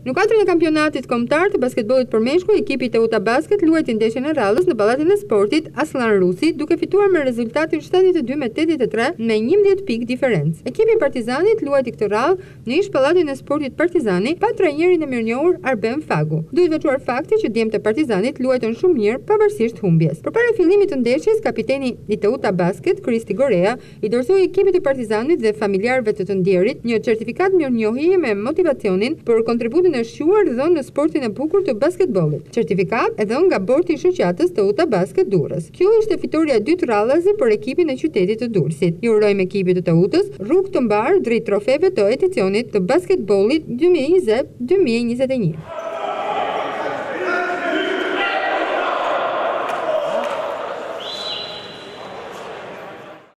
Në kuadrin e kampionatit kombëtar të basketbollit për meshkuj, ekipi i Teuta Basket luajti ndeshjen e radhës në Pallatin e Sportit Aslan Rusi, duke fituar me rezultatin shtatëdhjetë e dy me tetëdhjetë e tre me njëmbëdhjetë pikë diferencë. Ekipi i Partizanit luajti këtë radhë në ish-Pallatin e Sportit Partizani pa trajnerin e mirënjohur Arben Fagu. Duhet veçuar fakti që djemtë e Partizanit luajtën shumë mirë pavarësisht humbjes. Përpara fillimit të ndeshjes, kapiteni i Teuta Basket, Kristi Gorea, I dorëzoi ekipit të Partizanit dhe familjarëve të të ndjerit një certifikatë mirënjohjeje me motivacionin për kontributin e shquar dhënë në sportin e bukur të basketbollit. Certifikatë e dhënë nga bordi i shoqatës Teuta Basket Durrës. Kjo ishte fitorja e dytë radhazi për ekipin e qytetit të Durrësit. I urojmë ekipit të Teutës rrugë të mbarë drejt trofeve të edicionit të basketbollit dy mijë e njëzet, dy mijë e njëzet e një.